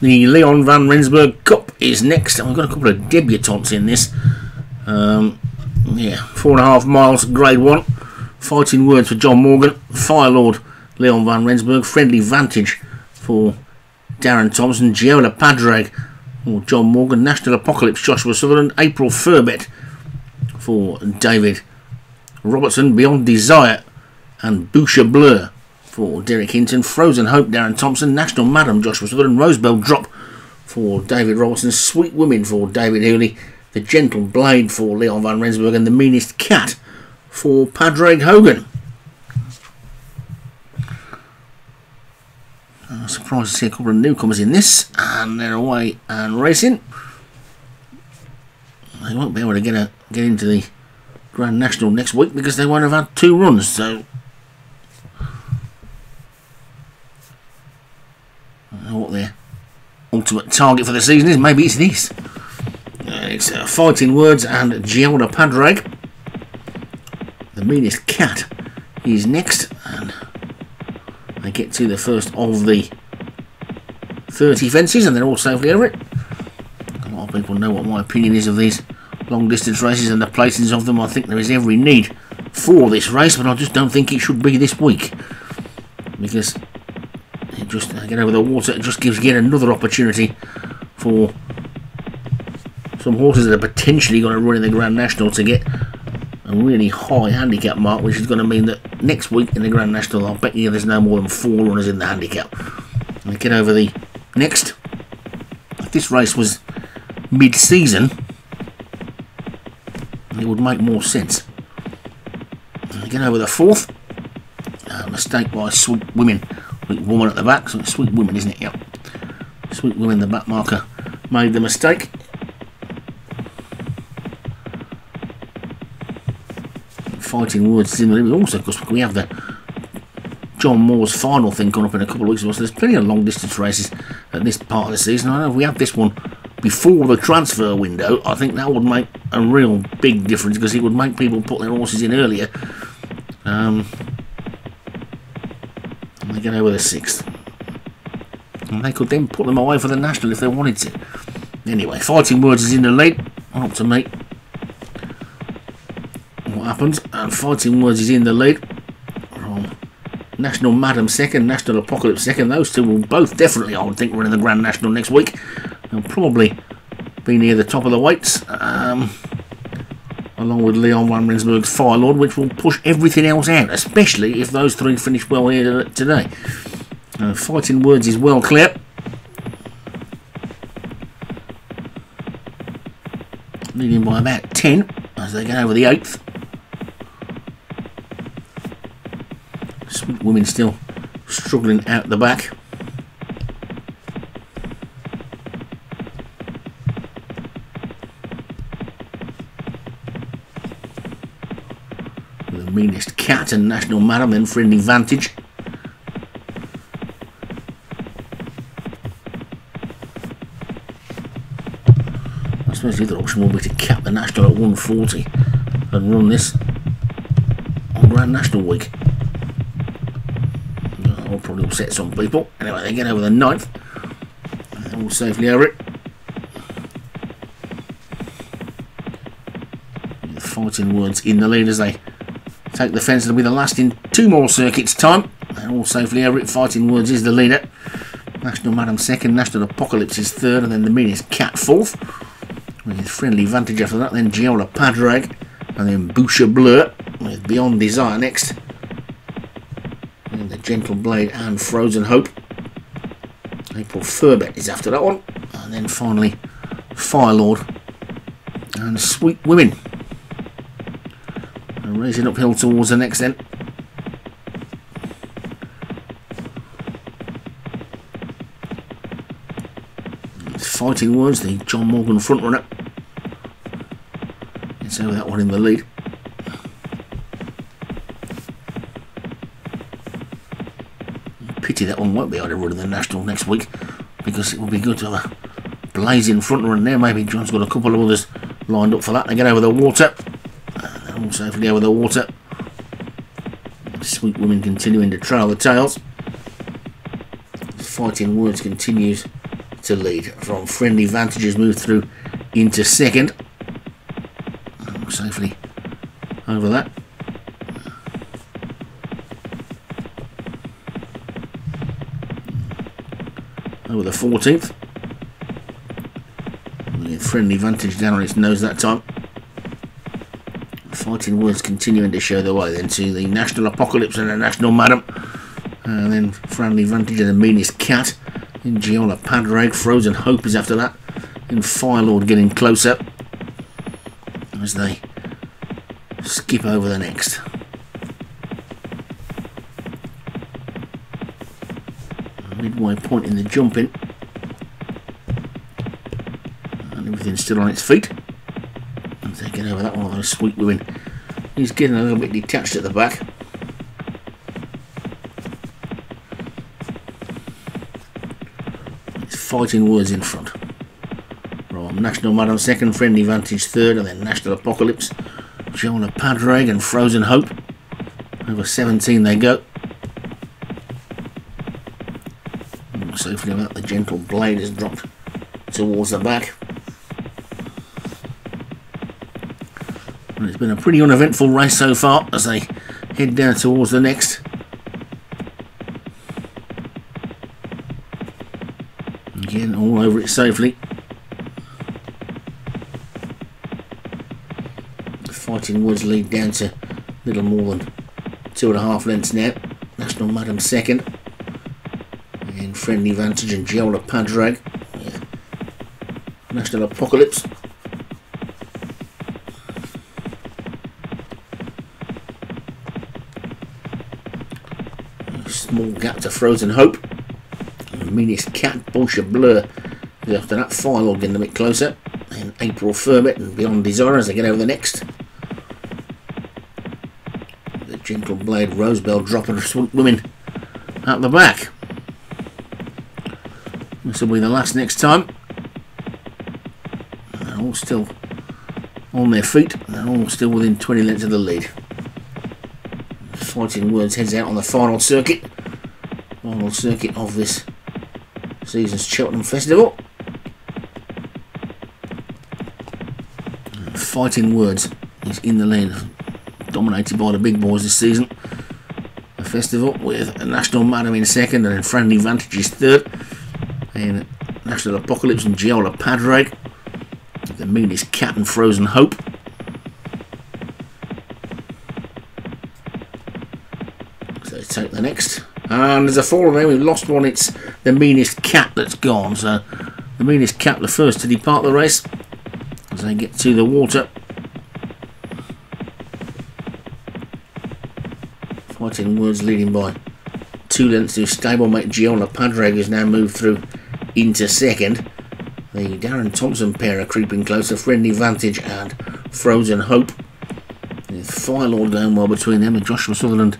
The Leon van Rensburg Cup is next, we've got a couple of debutantes in this. Um, yeah, four and a half miles, grade one. Fighting words for John Morgan, Fire Lord Leon van Rensburg, Friendly Vantage for Darren Thompson, Giola Padraig for John Morgan, National Apocalypse Joshua Sutherland, April Furbet for David Robertson, Beyond Desire, and Boucher Blur for Derek Hinton, Frozen Hope Darren Thompson, National Madam Joshua Sutherland, Rosebell Drop for David Robertson, Sweet Women for David Hooley, The Gentle Blade for Leon van Rensburg, and The Meanest Cat for Padraig Hogan. I'm surprised to see a couple of newcomers in this, and they're away and racing. They won't be able to get a, get into the Grand National next week because they won't have had two runs. So, I don't what their ultimate target for the season is. Maybe it's this. Uh, it's uh, Fighting Words and Giola Padraig. The meanest cat is next, and they get to the first of the 30 fences, and they're all safely over it. A lot of people know what my opinion is of these long distance races and the placings of them. I think there is every need for this race, but I just don't think it should be this week because just uh, get over the water. It just gives yet another opportunity for some horses that are potentially going to run in the Grand National to get a really high handicap mark, which is going to mean that next week in the Grand National, I'll bet you there's no more than four runners in the handicap. And get over the next. If this race was mid-season, it would make more sense. And get over the fourth. Uh, mistake by Sweet Women. Sweet Woman at the back. Sweet Women, isn't it? Yep. Sweet woman, the back marker, made the mistake. Fighting Words in the also because we have the John Moore's final thing coming up in a couple of weeks. So there's plenty of long distance races at this part of the season. I know if we have this one before the transfer window, I think that would make a real big difference because it would make people put their horses in earlier. Um, and they get over the sixth. And they could then put them away for the national if they wanted to. Anyway, Fighting Words is in the lead. Up to me. What happens? And Fighting Words is in the lead. From National Madam second, National Apocalypse second. Those two will both definitely, I would think, run in the Grand National next week. They'll probably be near the top of the weights. Um, along with Leon van Rensburg's Fire Lord, which will push everything else out, especially if those three finish well here today. Uh, Fighting Words is well clear. Leading by about 10 as they get over the 8th. Sweet Women still struggling out the back. Meanest cat and National Madam for friendly vantage. I suppose the other option will be to cap the National at 140 and run this on Grand National Week. I'll probably upset some people. Anyway, they get over the ninth. All safely over it. Fighting words in the lead as they take the fence. It'll be the last in two more circuits time. They're all safely over. Fighting words is the leader. National Madam second, National Apocalypse is third, and then the meanest Cat fourth. With his friendly vantage after that, then Giola Padraig, and then Boucher Bleu with Beyond Desire next. And the Gentle Blade and Frozen Hope. April Furbet is after that one. And then finally Fire Lord and Sweet Women. And uphill towards the next end. Fighting Words, the John Morgan front frontrunner. It's over that one in the lead. Pity that one won't be able to run in the National next week because it will be good to have a blazing front run there. Maybe John's got a couple of others lined up for that. They get over the water. Safely over the water. Sweet Women continuing to trail the tails. Fighting Words continues to lead. From Friendly Vantages moved through into second. Safely over that. Over the 14th. Friendly Vantage down on its nose that time. Fighting Words continuing to show the way then to the National Apocalypse and the National Madam. And then Friendly Vantage and the Meanest Cat. In Giola Padraig, Frozen Hope is after that. And Firelord getting closer as they skip over the next. Midway point in the jumping. And everything's still on its feet. Get over that one those sweet women. He's getting a little bit detached at the back. It's fighting words in front. From National Madam second, Friendly Vantage third, and then National Apocalypse Jonah Padraig and Frozen Hope. Over 17 they go. Safely about the gentle blade is dropped towards the back. And it's been a pretty uneventful race so far as they head down towards the next. Again, all over it safely. Fighting Words lead down to little more than two and a half lengths now. National Madam second. And Friendly Vantage and Giola Padraig. Yeah. National Apocalypse. Small gap to Frozen Hope. And meanest cat, Bolsha Blur. After that, Firelord getting a bit closer. And April Fermet and Beyond Desire as they get over the next. The Gentle Blade Rosebell dropping Sweet Women at the back. This will be the last next time. They're all still on their feet. They're all still within 20 lengths of the lead. Fighting Words heads out on the final circuit. Final circuit of this season's Cheltenham Festival. Fighting Words is in the lead dominated by the big boys this season. The festival with National Madam in second and Friendly Vantages third. And National Apocalypse and Giola Padraig. The meanest cat and Frozen Hope. So take the next. And there's a fallen there. We've lost one. It's the meanest cat that's gone. So the meanest cat, the first to depart the race. As they get to the water. Fighting Words leading by two lengths to stablemate Giola Padraig has now moved through into second. The Darren Thompson pair are creeping closer, Friendly Vantage and Frozen Hope. The Firelord going well between them. and Joshua Sutherland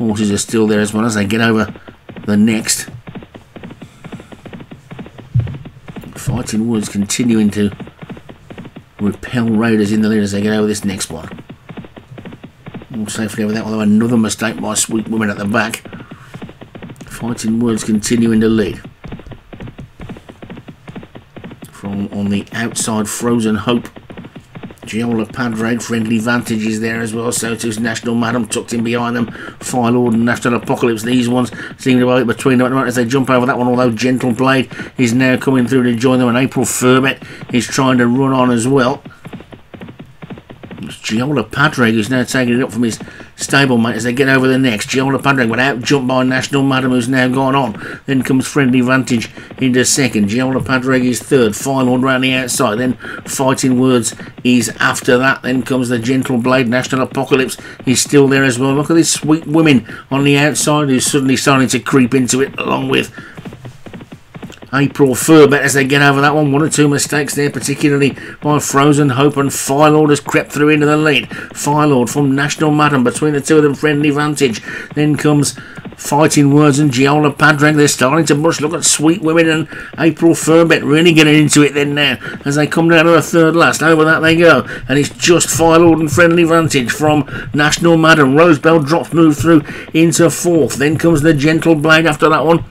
horses are still there as well as they get over the next. Fighting Words continuing to repel Raiders in the lead as they get over this next one all safely over that, although another mistake by Sweet Women at the back. Fighting Words continuing to lead. From on the outside, Frozen Hope. Giola Padraig, Friendly Vantage is there as well. So too National Madam tucked in behind them. Firelord and National Apocalypse. These ones seem to be between them at the moment as they jump over that one. Although Gentle Blade is now coming through to join them, and April Fermet is trying to run on as well. Giola Padraig is now taking it up from his stablemate as they get over the next. Giola went out, jumped by National Madam who's now gone on. Then comes Friendly Vantage into second. Giola Padraig is third. Final round the outside. Then Fighting Words is after that. Then comes the Gentle Blade. National Apocalypse is still there as well. Look at this sweet women on the outside who's suddenly starting to creep into it along with April Furbet as they get over that one. One or two mistakes there, particularly by Frozen Hope and Firelord has crept through into the lead. Firelord from National Madam between the two of them, friendly vantage. Then comes Fighting Words and Giola Padraig. They're starting to push. Look at Sweet Women and April Furbet really getting into it then now as they come down to a third last. Over that they go. And it's just Firelord and Friendly Vantage from National Madam. Rosebell drops move through into fourth. Then comes the Gentle Blade after that one.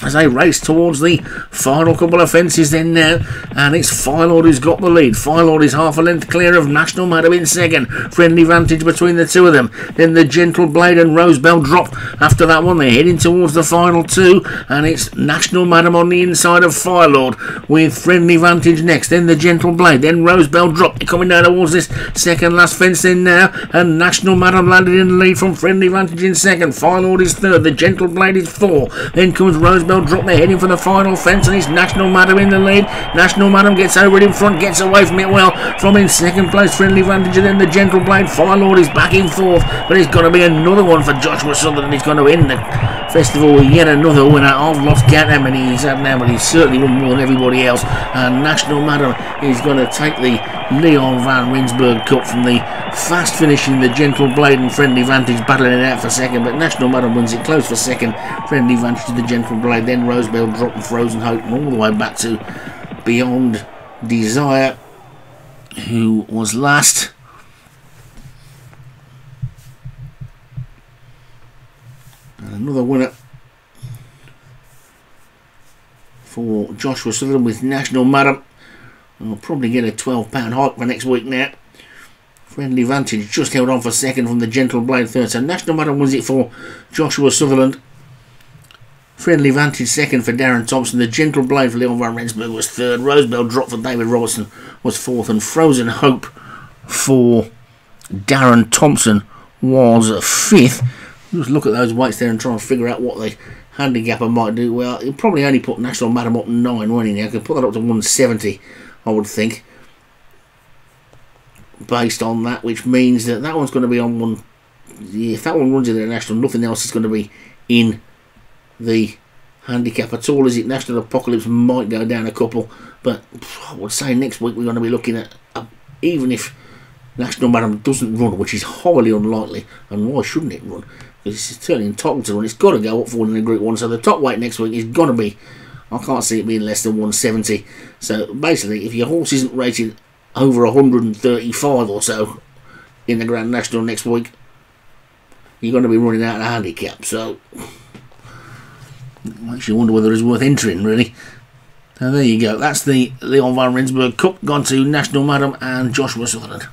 As they race towards the final couple of fences then now and it's Firelord who's got the lead. Firelord is half a length clear of National Madam in second. Friendly vantage between the two of them. Then the Gentle Blade and Rosebell drop. After that one they're heading towards the final two. And it's National Madam on the inside of Firelord with friendly vantage next. Then the Gentle Blade then Rosebell drop. They're coming down towards this second last fence in now and National Madam landed in the lead from friendly vantage in second. Firelord is third. The Gentle Blade is four. Then comes Rosebell Bell drop their heading for the final fence and it's National Madam in the lead. National Madam gets over it in front, gets away from it well. From in second place, Friendly Vantage and then the Gentle Blade. Firelord is back in fourth, but it's going to be another one for Joshua Sutherland. He's going to end the festival with yet another winner. I've lost count how many he's had now, but he's certainly won more than everybody else. And National Madam is going to take the Leon Van Rensburg Cup from the fast finishing the Gentle Blade and Friendly Vantage battling it out for second, but National Madam wins it close for second. Friendly Vantage to the Gentle Blade, then Rosebell dropping Frozen Hope and all the way back to Beyond Desire, who was last. And another winner for Joshua Sutherland with National Madam. I'll probably get a £12 hike for next week now. Friendly Vantage just held on for second from the Gentle Blade third. So National Madam wins it for Joshua Sutherland. Friendly Vantage second for Darren Thompson. The Gentle Blade for Leon Van Rensburg was third. Rosebell dropped for David Robertson was fourth. And Frozen Hope for Darren Thompson was fifth. Just look at those weights there and try and figure out what the handicapper might do. Well, he'll probably only put National Madam up nine, won't he? Now, could put that up to 170. I would think, based on that, which means that that one's going to be on one. If that one runs in the national, nothing else is going to be in the handicap at all. Is it national apocalypse might go down a couple, but I would say next week we're going to be looking at uh, even if national madam doesn't run, which is highly unlikely, and why shouldn't it run? Because it's certainly entitled to run. It's got to go up for in the Group One, so the top weight next week is going to be I can't see it being less than 170. So basically, if your horse isn't rated over 135 or so in the Grand National next week, you're going to be running out of handicap. So makes you wonder whether it's worth entering, really. So there you go. That's the Leon Van Rensburg Cup gone to National Madam and Joshua Sutherland.